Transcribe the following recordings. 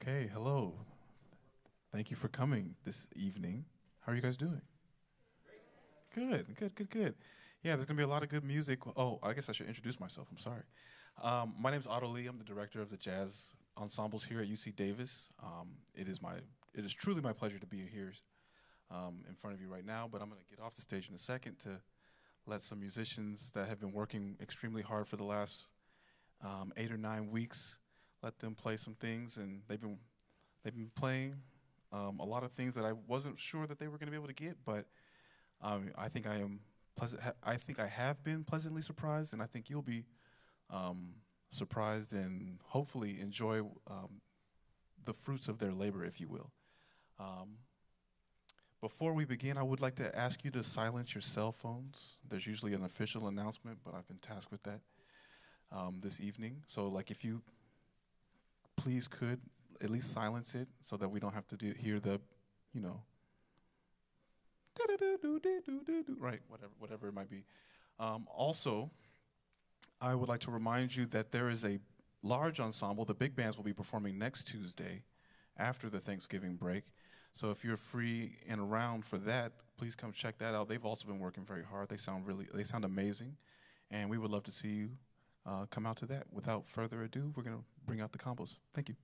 Okay, hello. Thank you for coming this evening. How are you guys doing? Good, good, good, good. Yeah, there's gonna be a lot of good music. Oh, I guess I should introduce myself. I'm sorry. Um, my name is Otto Lee. I'm the director of the jazz ensembles here at UC Davis. Um, it is my, it is truly my pleasure to be here um, in front of you right now. But I'm gonna get off the stage in a second to let some musicians that have been working extremely hard for the last um, eight or nine weeks let them play some things, and they've been they've been playing um, a lot of things that I wasn't sure that they were going to be able to get, but um, I think I am pleasant. I think I have been pleasantly surprised, and I think you'll be um, surprised and hopefully enjoy um, the fruits of their labor, if you will. Um, before we begin, I would like to ask you to silence your cell phones. There's usually an official announcement, but I've been tasked with that um, this evening. So, like, if you please could at least silence it so that we don't have to do, hear the, you know, right, whatever, whatever it might be. Um, also, I would like to remind you that there is a large ensemble. The big bands will be performing next Tuesday after the Thanksgiving break. So if you're free and around for that, please come check that out. They've also been working very hard. They sound really, they sound amazing, and we would love to see you uh, come out to that. Without further ado, we're going to bring out the combos. Thank you.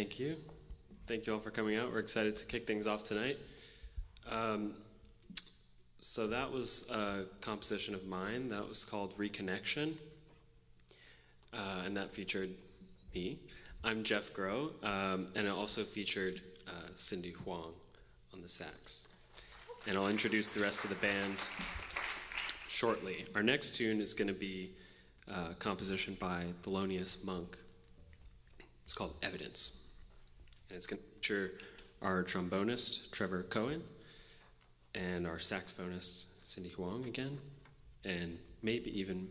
Thank you. Thank you all for coming out. We're excited to kick things off tonight. Um, so, that was a composition of mine that was called Reconnection, uh, and that featured me. I'm Jeff Groh, um, and it also featured uh, Cindy Huang on the sax. And I'll introduce the rest of the band shortly. Our next tune is going to be a composition by Thelonious Monk. It's called Evidence. And it's going to feature our trombonist, Trevor Cohen, and our saxophonist, Cindy Huang again, and maybe even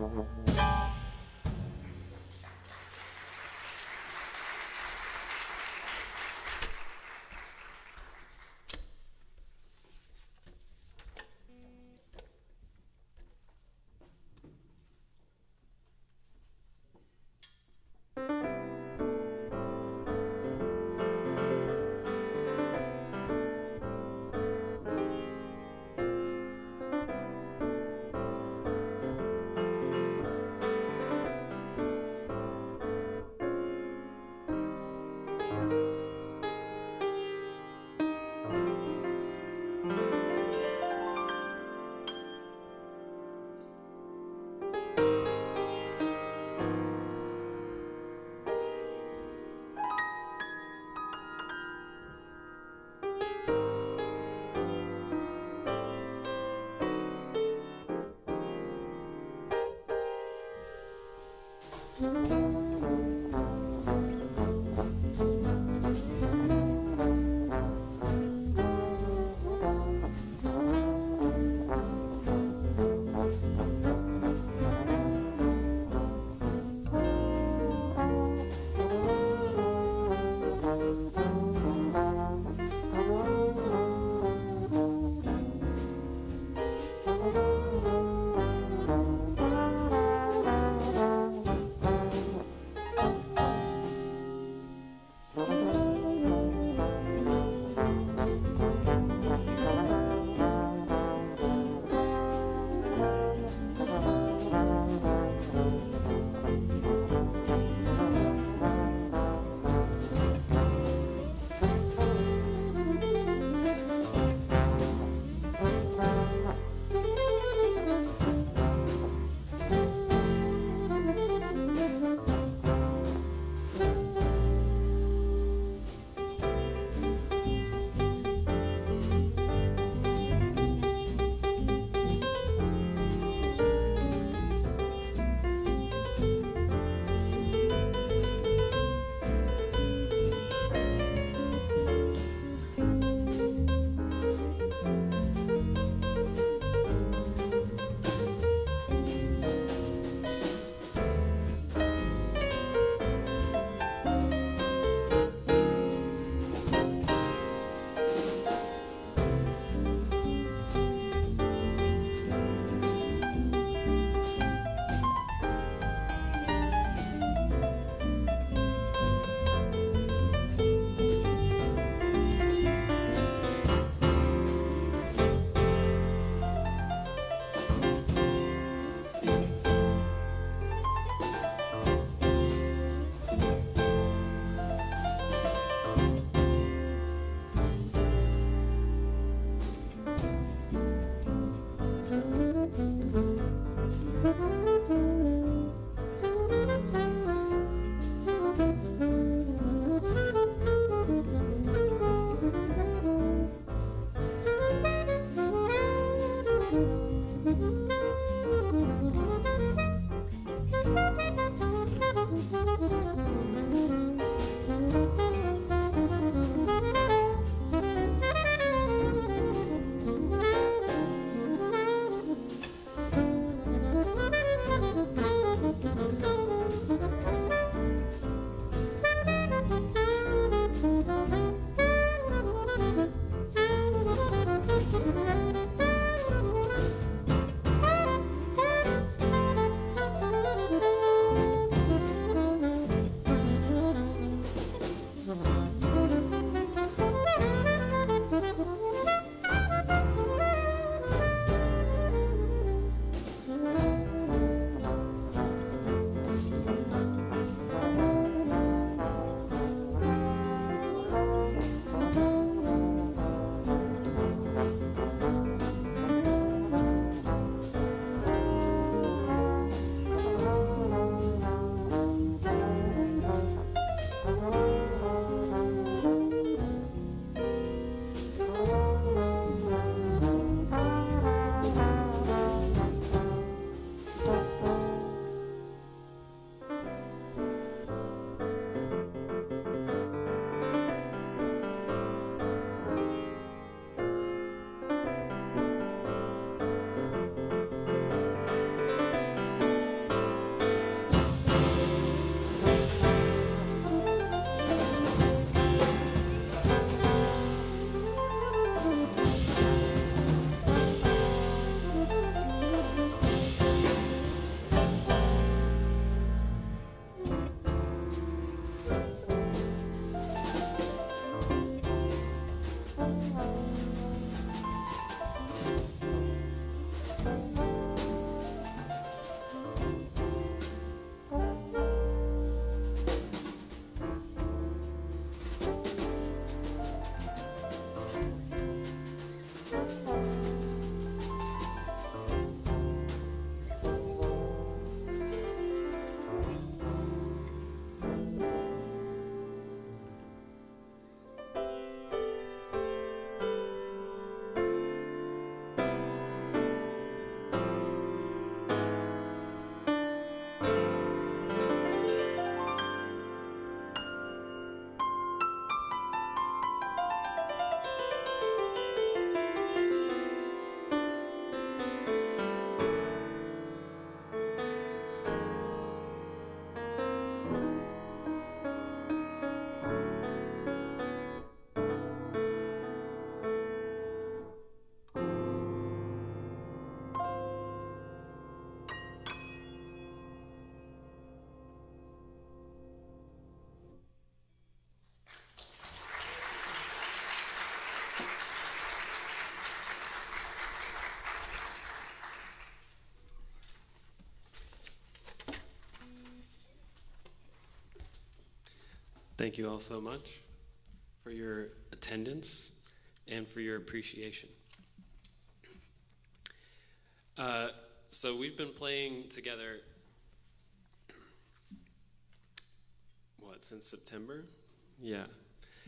Mm-hmm. Thank Thank you all so much for your attendance and for your appreciation. Uh, so we've been playing together. What since September? Yeah.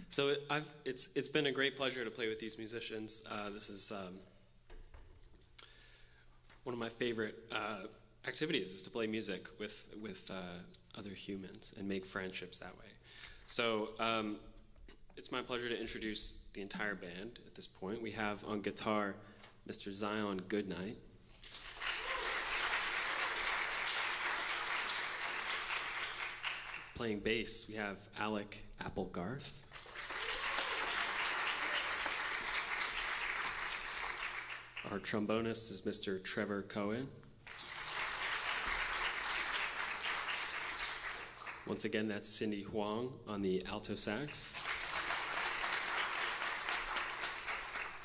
So it, it's it's been a great pleasure to play with these musicians. Uh, this is um, one of my favorite uh, activities is to play music with with uh, other humans and make friendships that way. So um, it's my pleasure to introduce the entire band at this point. We have on guitar Mr. Zion Goodnight. Playing bass, we have Alec Applegarth. Our trombonist is Mr. Trevor Cohen. Once again, that's Cindy Huang on the alto sax.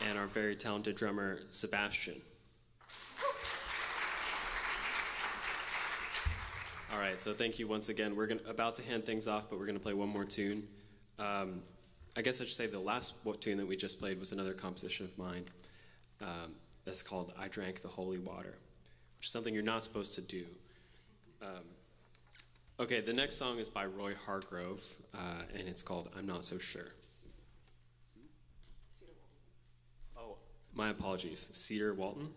And our very talented drummer, Sebastian. All right, so thank you once again. We're gonna, about to hand things off, but we're going to play one more tune. Um, I guess I should say the last tune that we just played was another composition of mine. Um, that's called I Drank the Holy Water, which is something you're not supposed to do. Um, okay, the next song is by Roy Hargrove, uh, and it's called I'm Not So Sure. Oh, my apologies. Cedar Walton?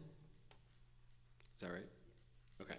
Is that right? Okay,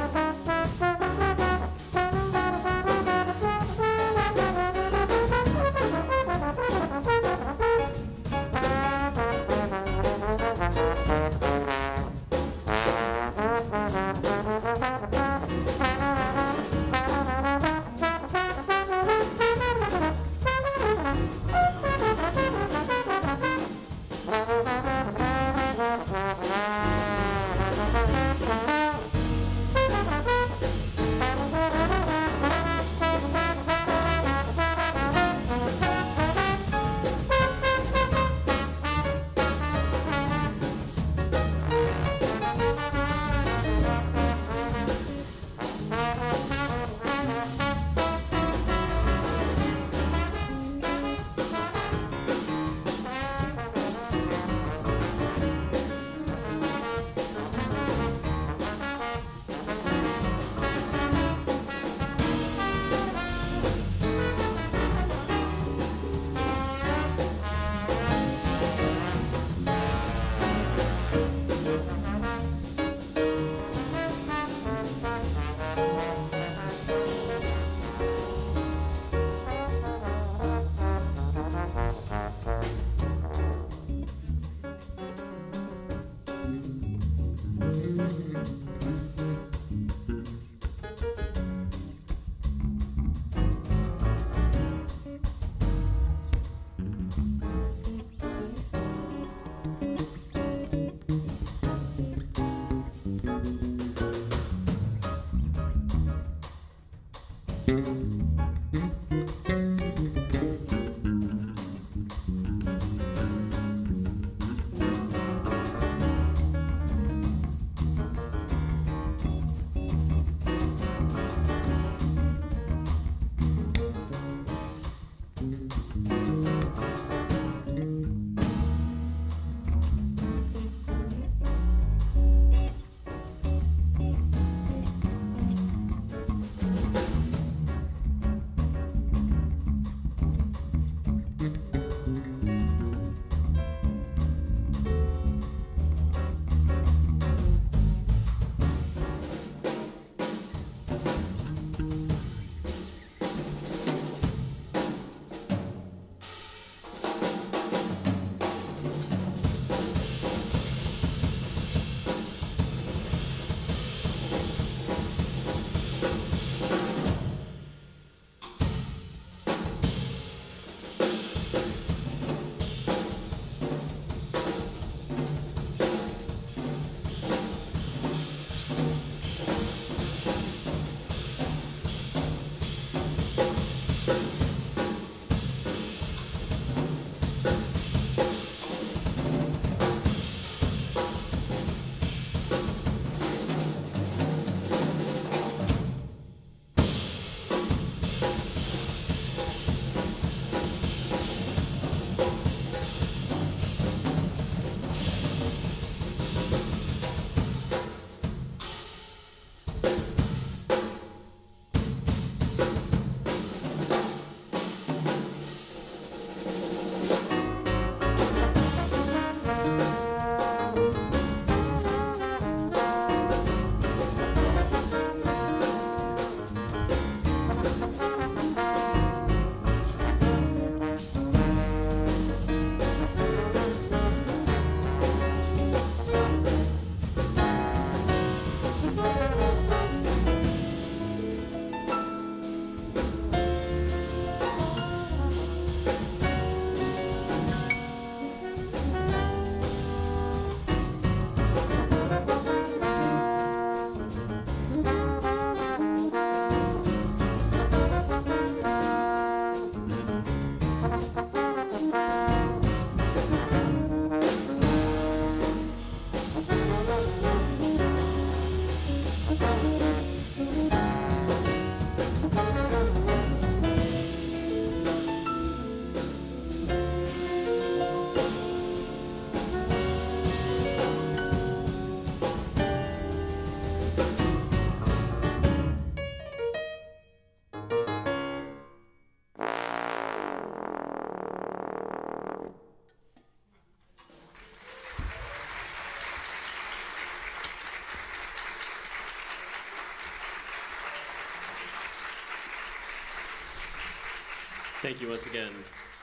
Thank you once again,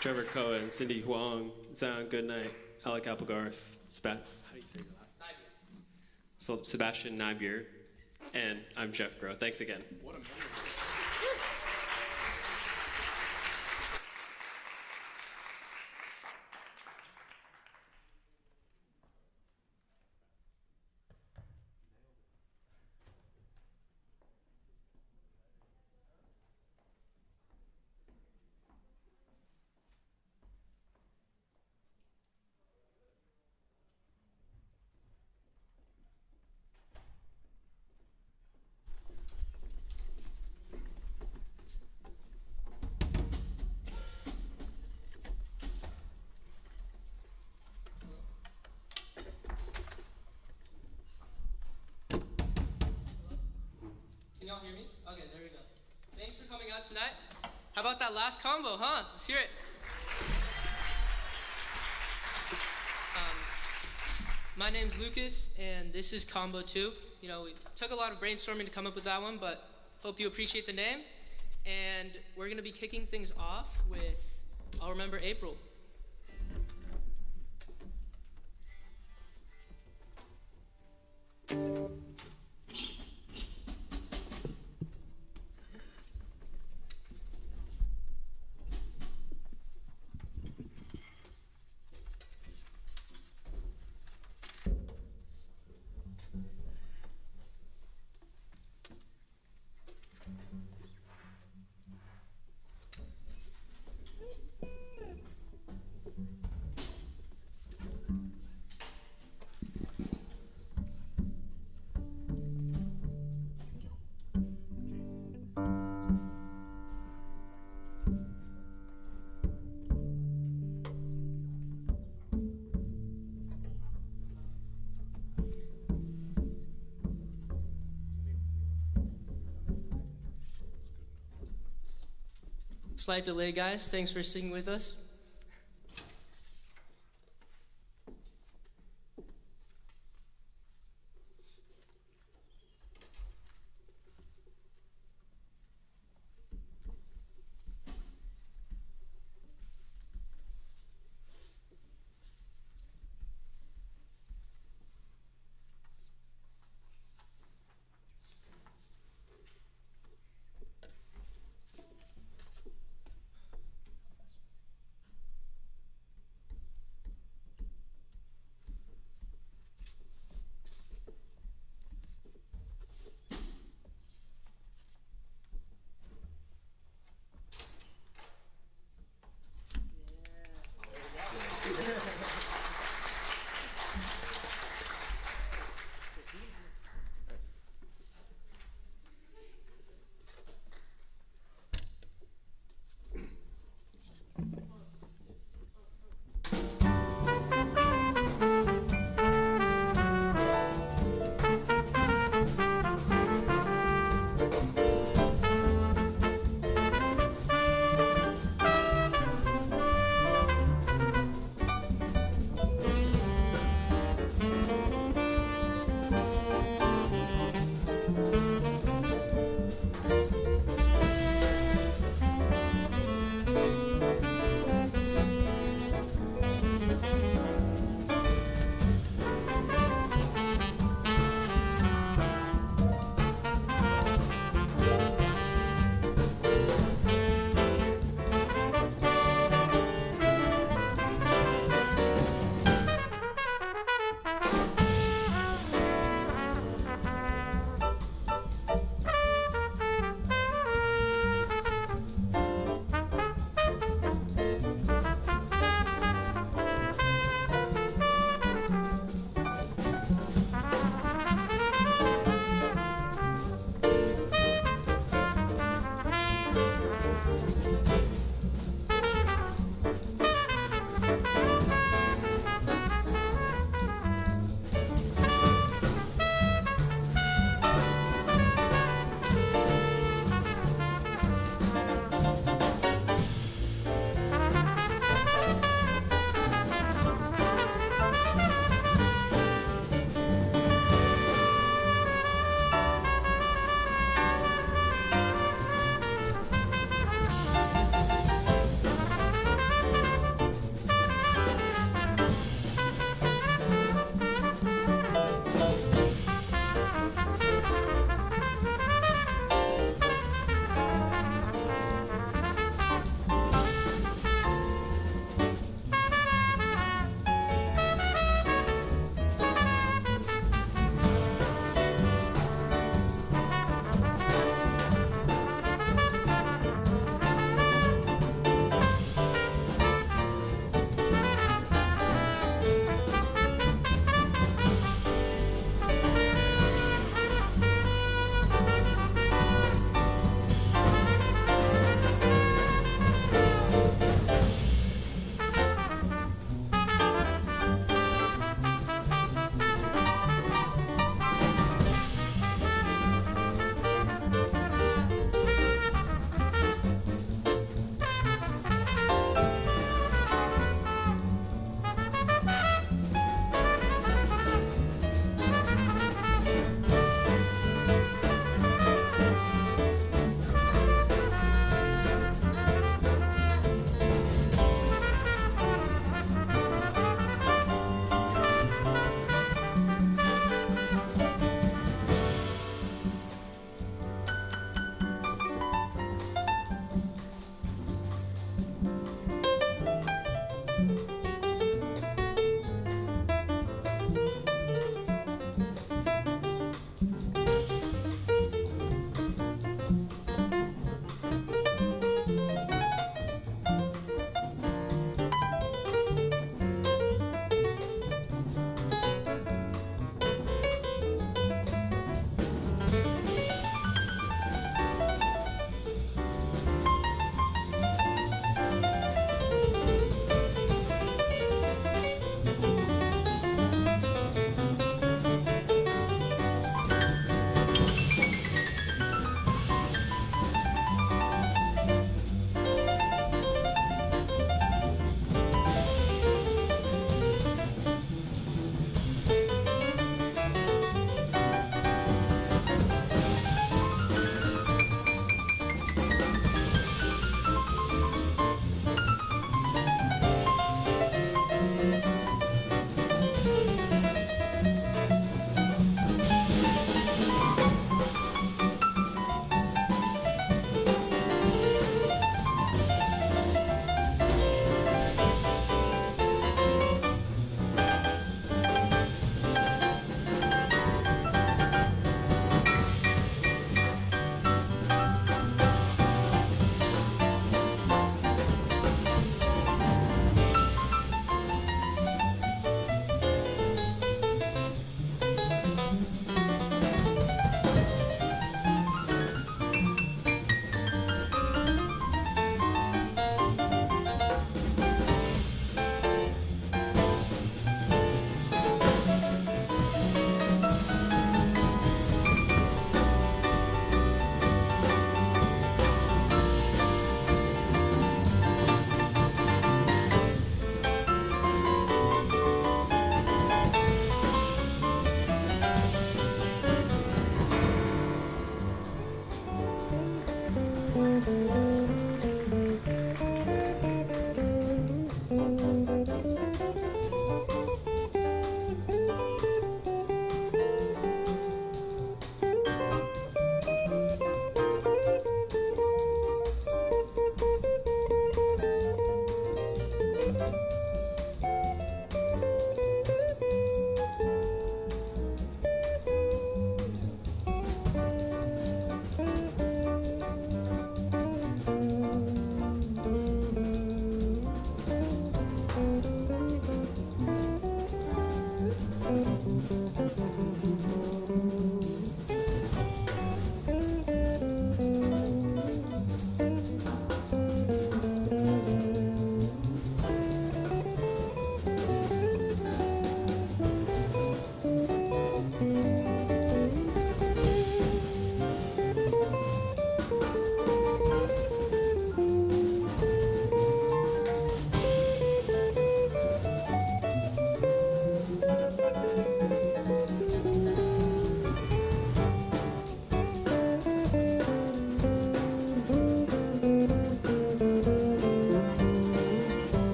Trevor Cohen, Cindy Huang, Zion Goodnight, Alec Applegarth, Spa- how do you say the last name? So Sebastian Najbjerg, and I'm Jeff Groh. Thanks again. Combo, huh? Let's hear it. Um, my name's Lucas, and this is Combo 2. You know, we took a lot of brainstorming to come up with that one, but hope you appreciate the name. And we're going to be kicking things off with I'll Remember April. Slight delay, guys. Thanks for singing with us.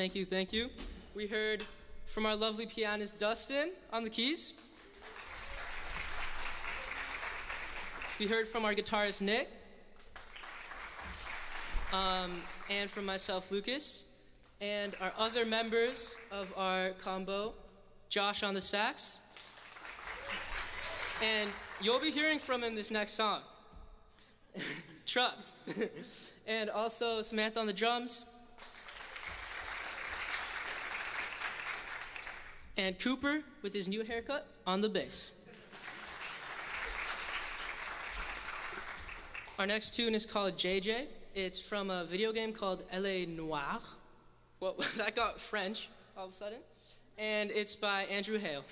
Thank you, thank you. We heard from our lovely pianist Dustin on the keys. We heard from our guitarist Nick. Um, and from myself, Lucas. And our other members of our combo, Josh on the sax. And you'll be hearing from him this next song. Trucks. and also Samantha on the drums. And Cooper with his new haircut on the bass. Our next tune is called JJ. It's from a video game called L.A. Noire. Well, that got French all of a sudden. And it's by Andrew Hale.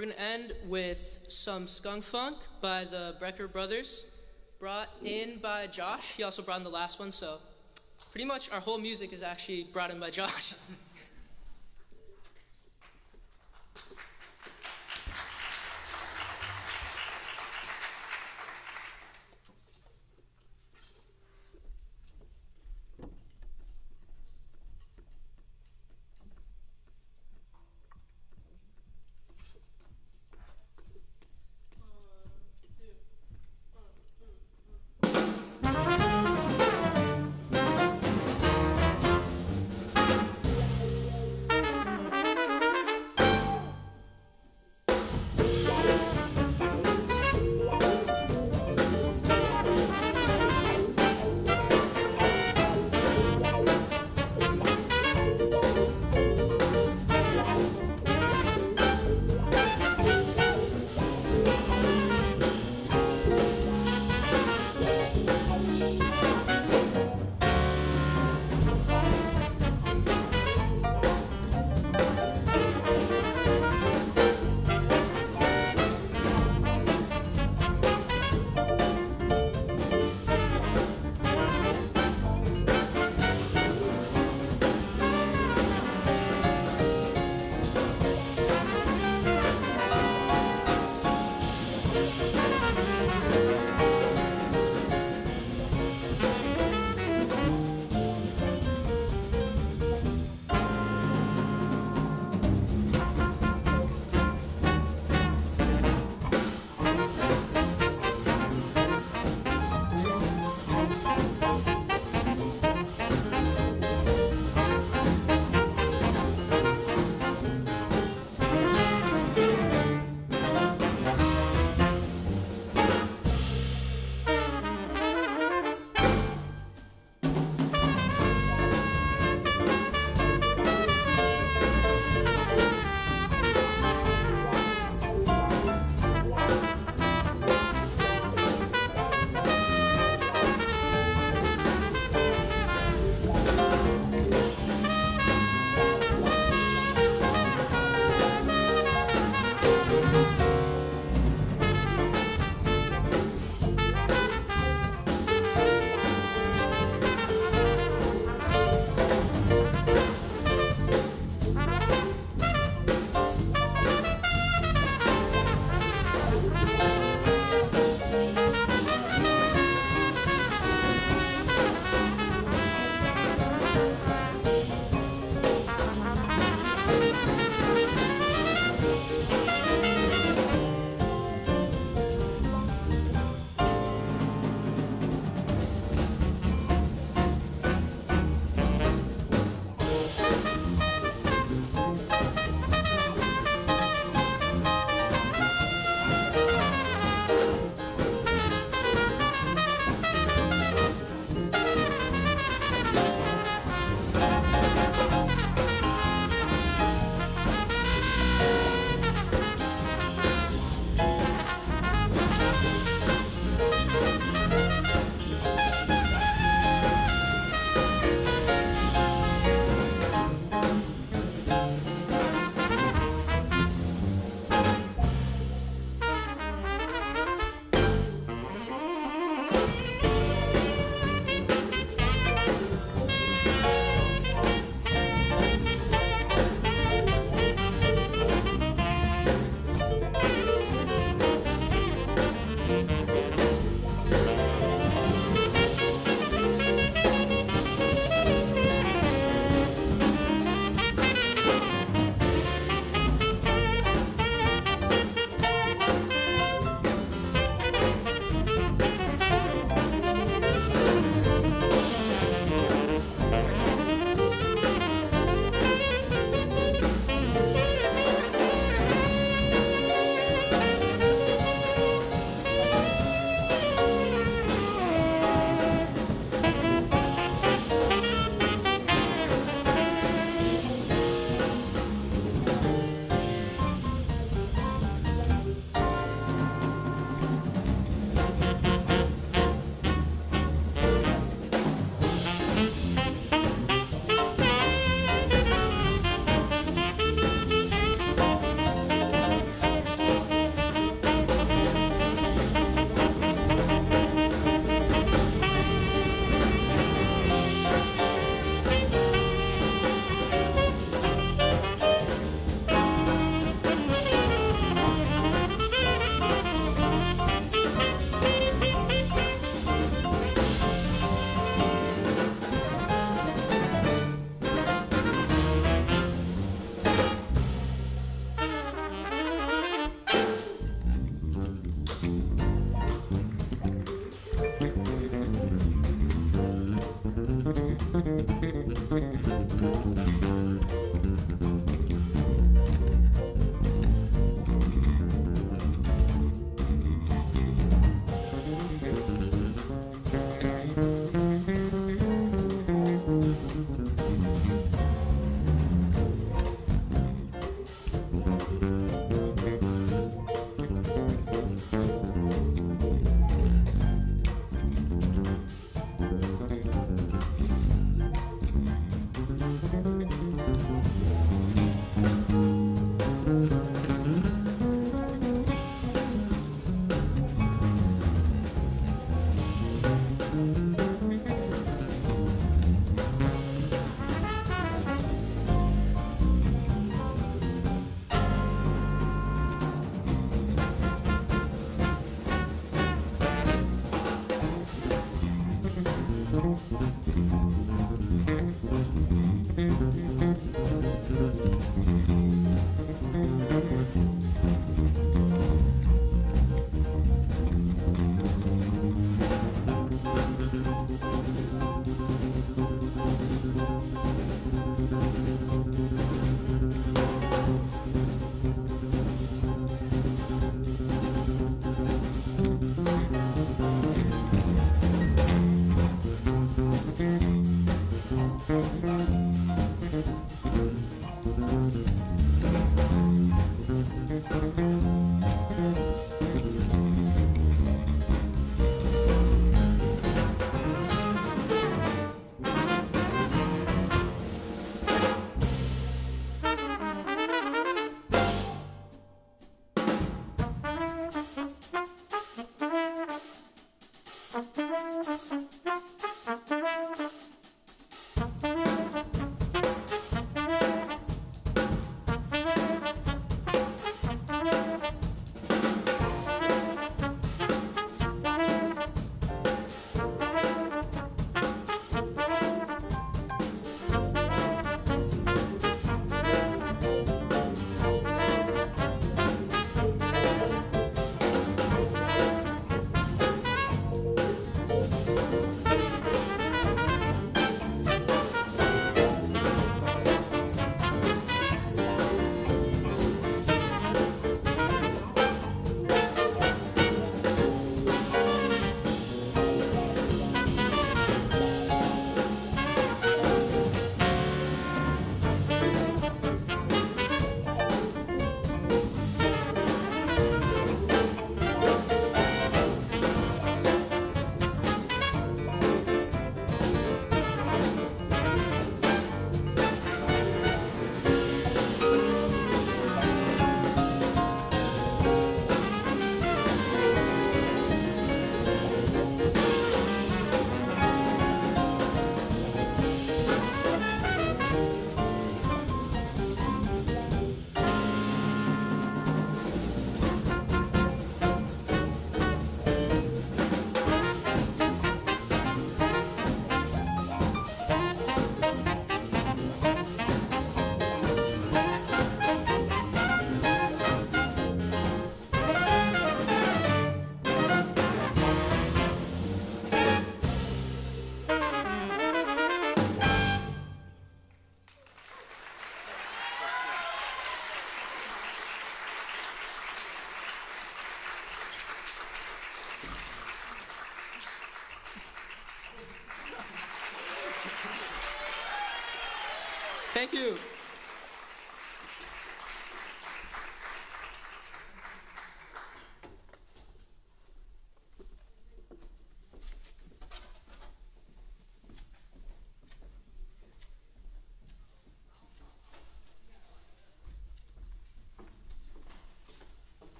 We're gonna end with some Skunk Funk by the Brecker Brothers, brought in by Josh. He also brought in the last one, so pretty much our whole music is actually brought in by Josh.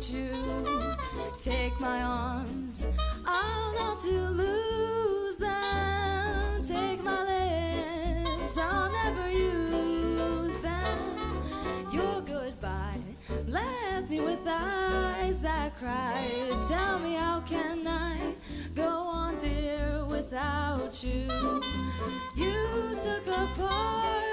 Without you? Take my arms, I'll not to lose them. Take my lips, I'll never use them. Your goodbye left me with eyes that cried. Tell me, how can I go on, dear, without you? You took apart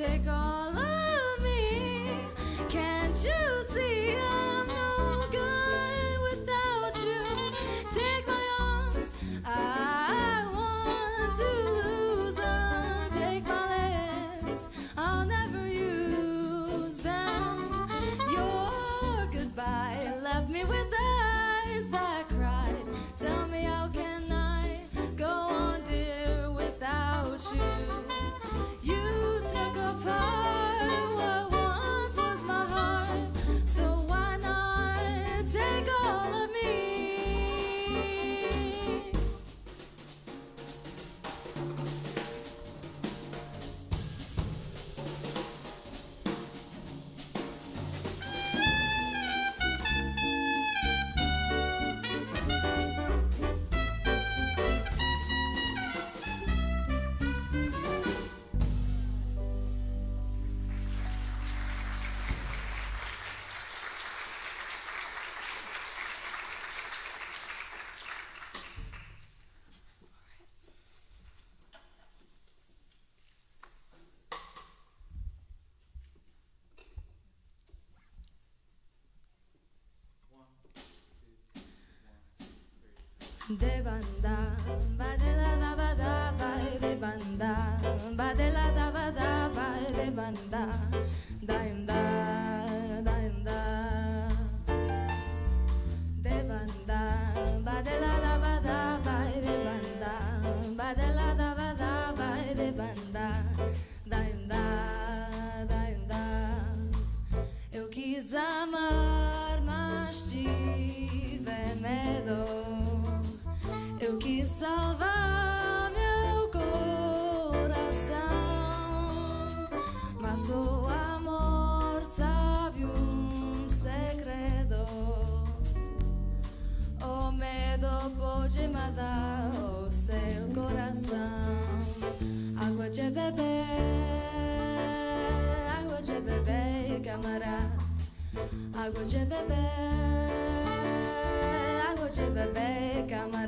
take all of me. Can't you? de banda, va de la daba daba de banda, va de la daba daba de banda. de mandar o seu coração. Água de bebê, água de bebê, camarada. Água de bebê, água de bebê, camarada.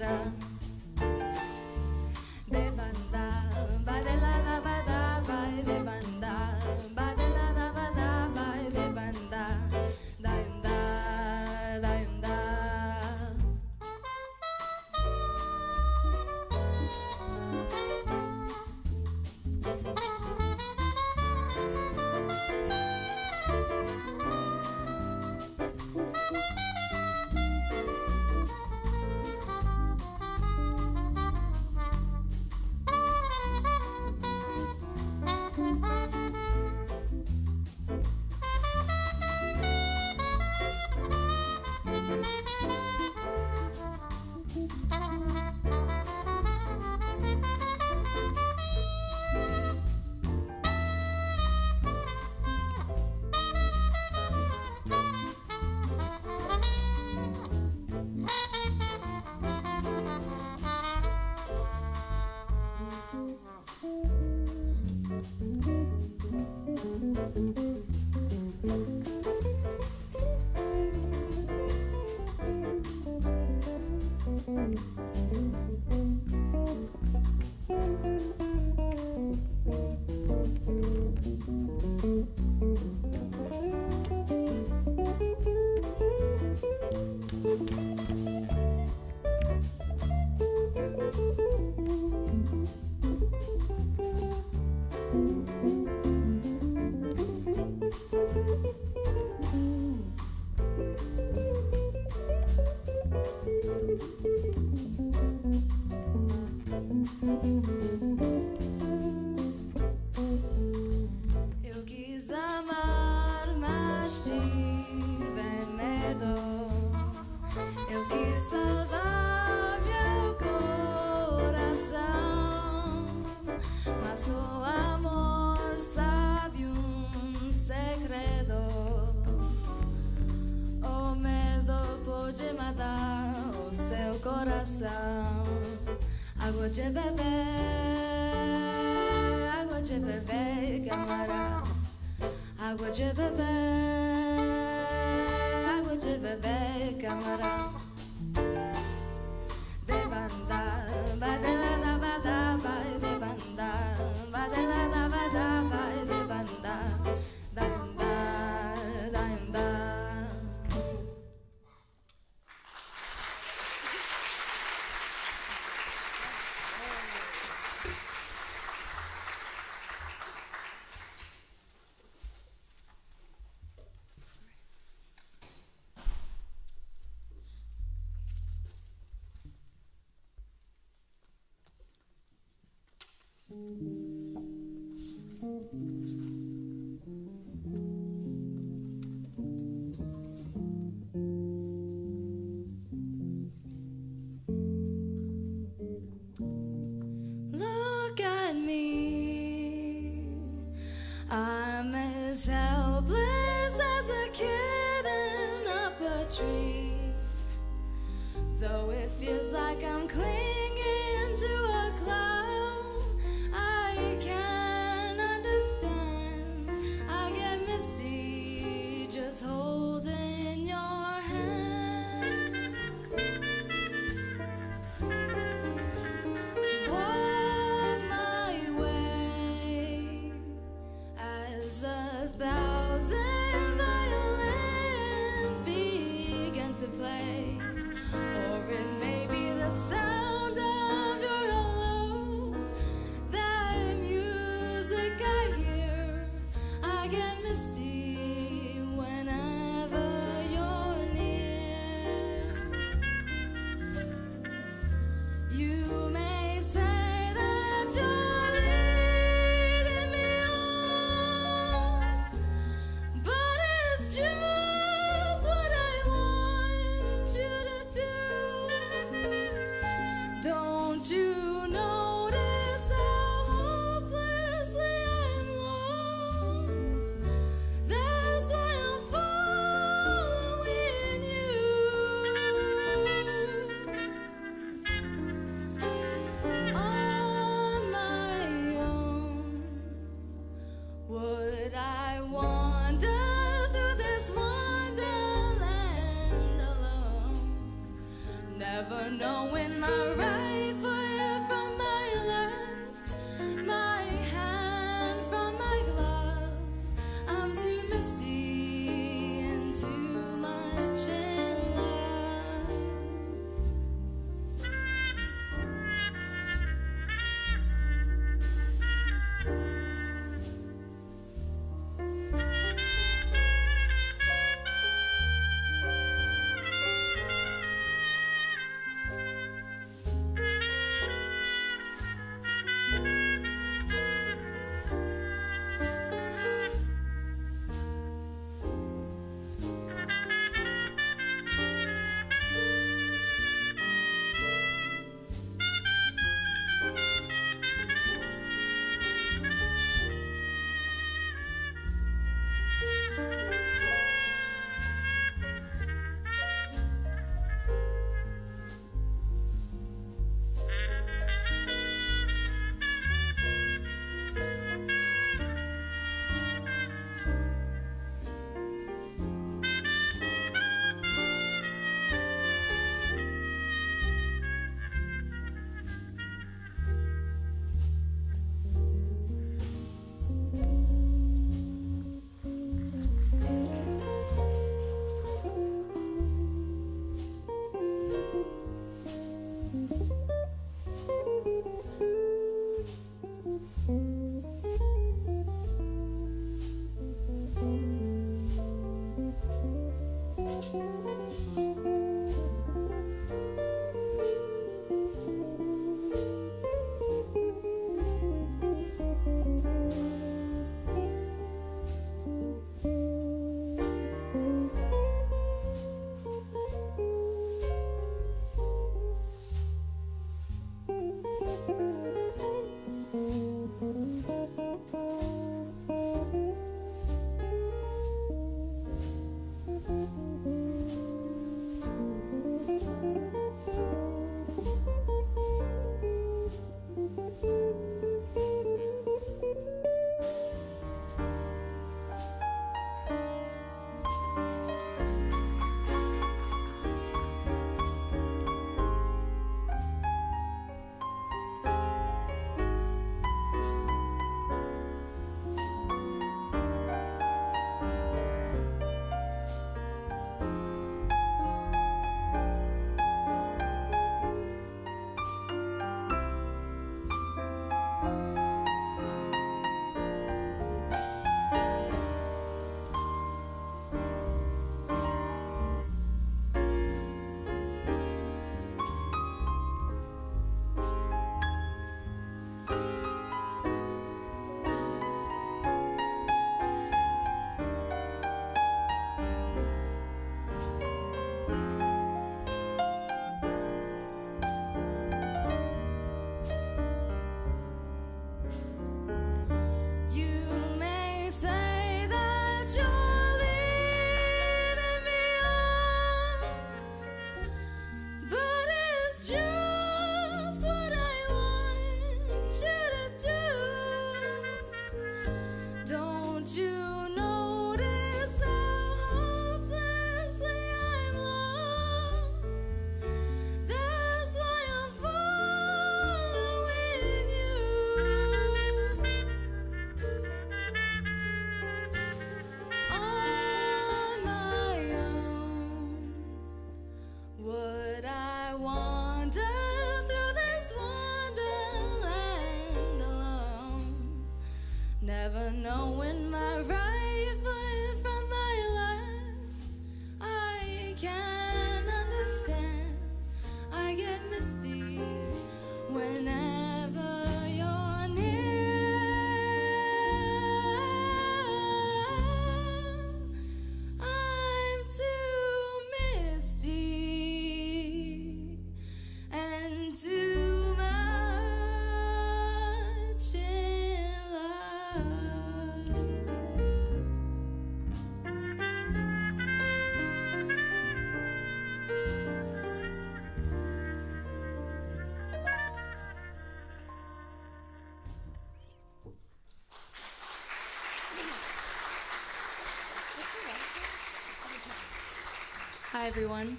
Hi, everyone.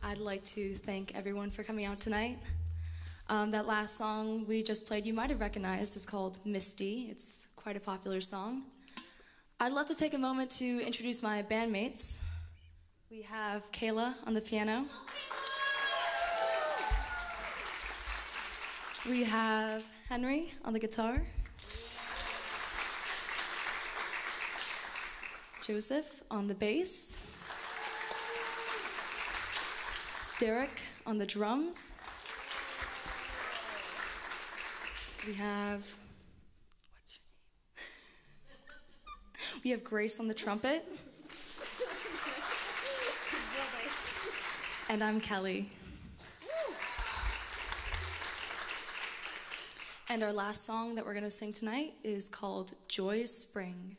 I'd like to thank everyone for coming out tonight. Um, that last song we just played, you might have recognized, is called Misty. It's quite a popular song. I'd love to take a moment to introduce my bandmates. We have Kayla on the piano. We have Henry on the guitar. Joseph on the bass. Derek on the drums. We have what's your name? we have Grace on the trumpet. and I'm Kelly. And our last song that we're going to sing tonight is called Joy's Spring.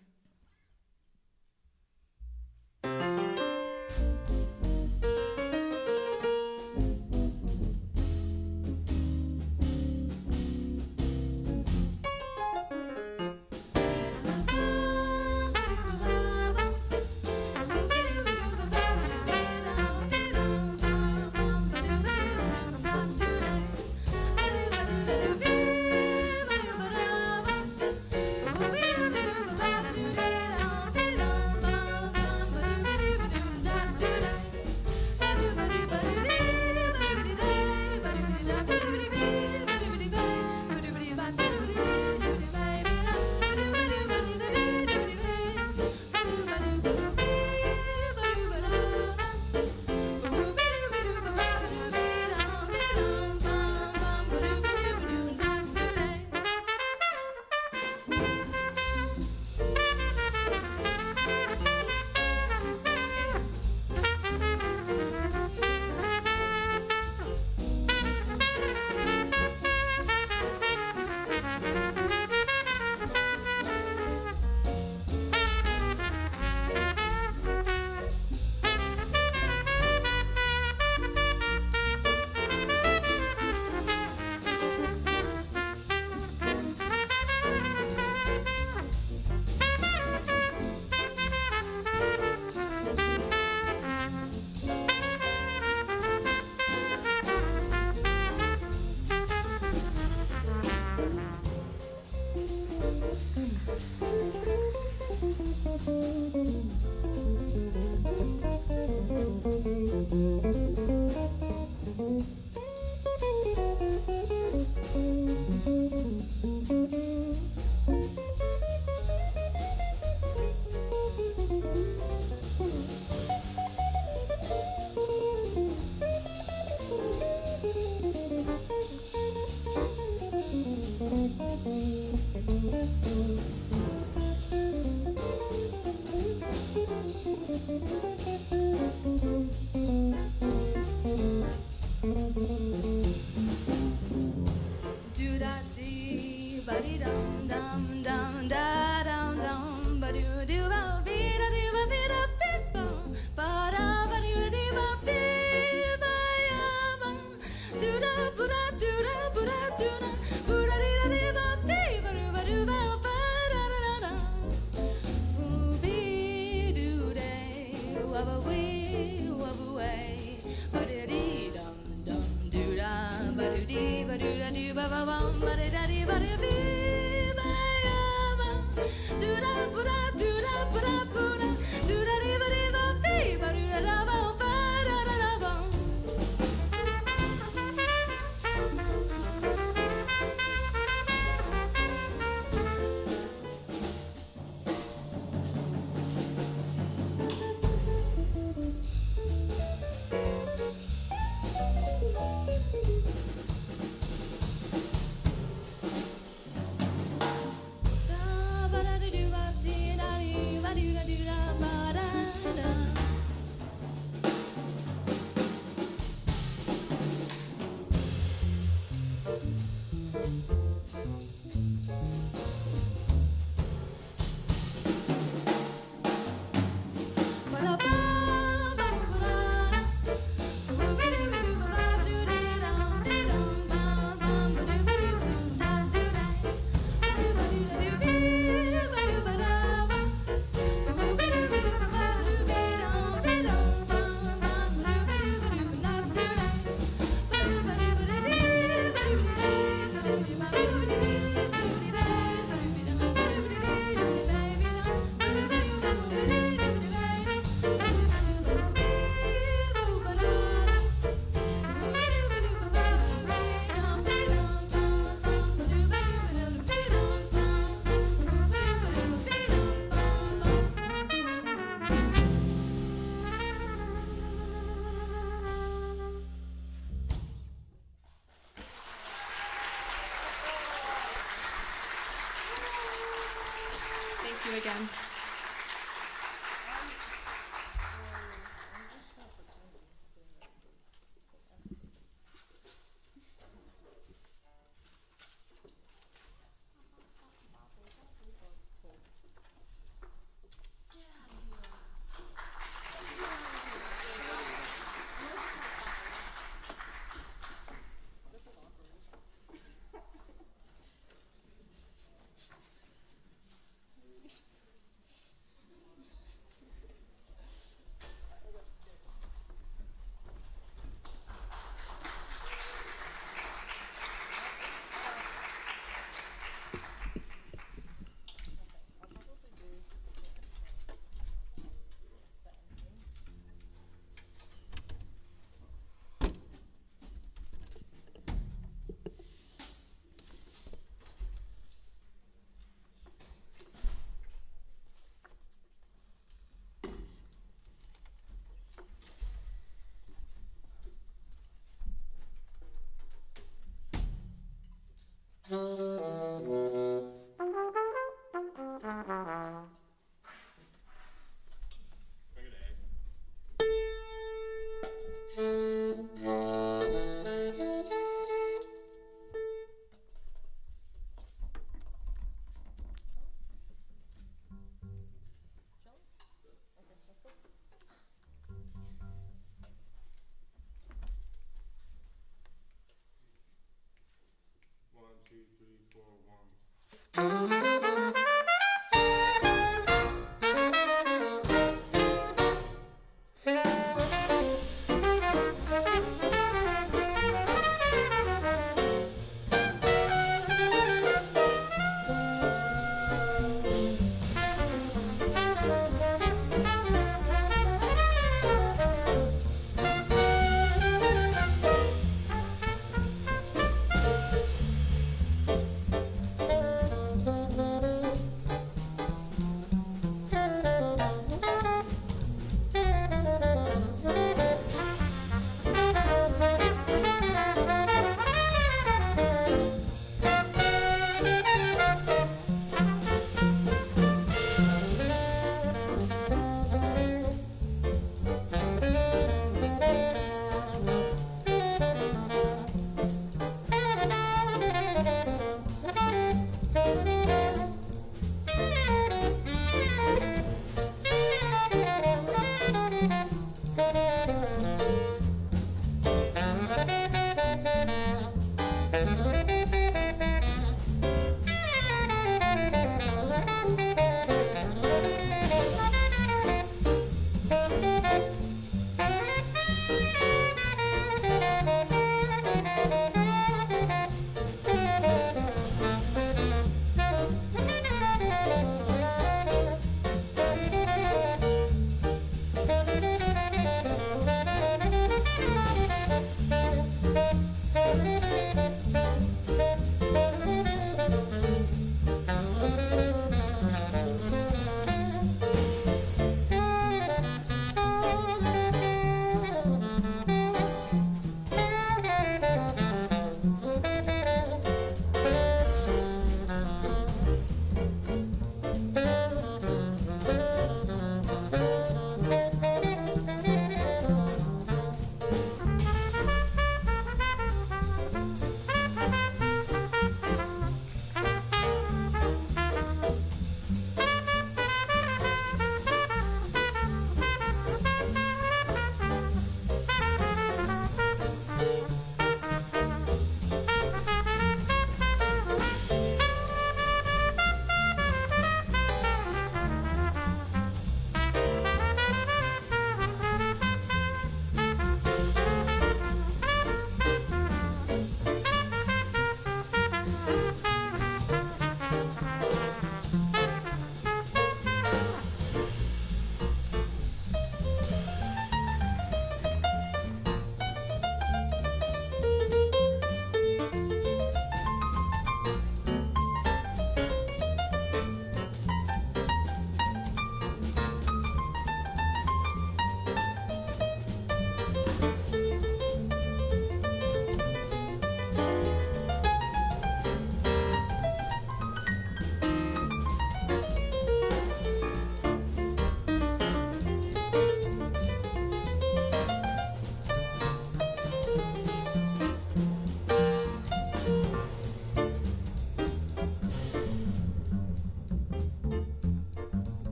Again.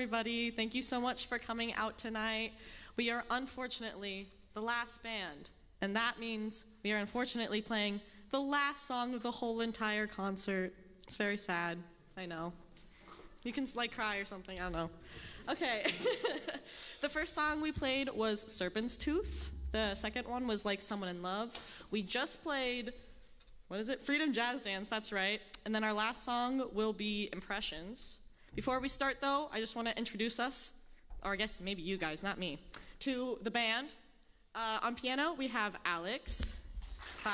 Everybody. Thank you so much for coming out tonight. We are unfortunately the last band, and that means we are unfortunately playing the last song of the whole entire concert. It's very sad. I know. You can like cry or something. I don't know. Okay. the first song we played was Serpent's Tooth. The second one was Like Someone in Love. We just played what is it? Freedom Jazz Dance, that's right. And then our last song will be Impressions. Before we start, though, I just want to introduce us, or I guess maybe you guys, not me, to the band. Uh, on piano, we have Alex. Yay.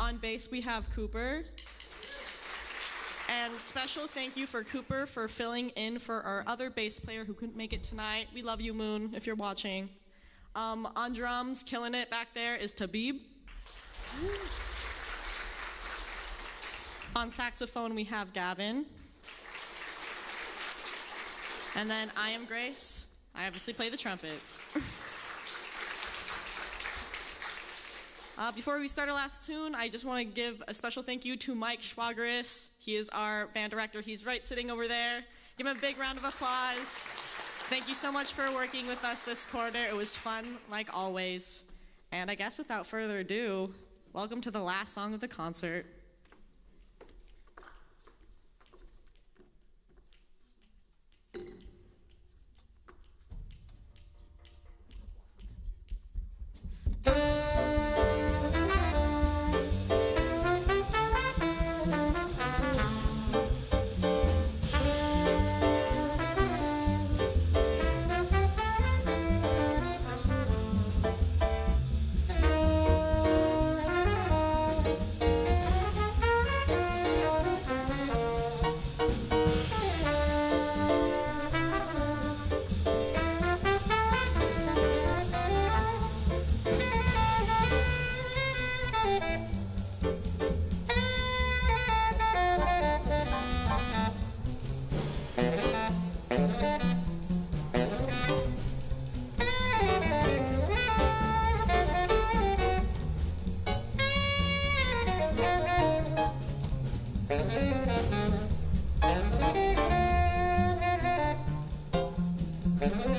On bass, we have Cooper. And special thank you for Cooper for filling in for our other bass player who couldn't make it tonight. We love you, Moon, if you're watching. Um, on drums, killing it back there is Tabib. On saxophone, we have Gaven. And then I am Grace. I obviously play the trumpet. Uh, before we start our last tune, I just want to give a special thank you to Mike Schwagerus. He is our band director. He's right sitting over there. Give him a big round of applause. Thank you so much for working with us this quarter. It was fun, like always. And I guess without further ado, welcome to the last song of the concert. Mm-hmm.